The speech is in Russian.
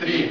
три.